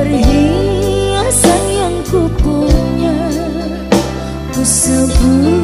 perhiasan yang kupunya ku sebut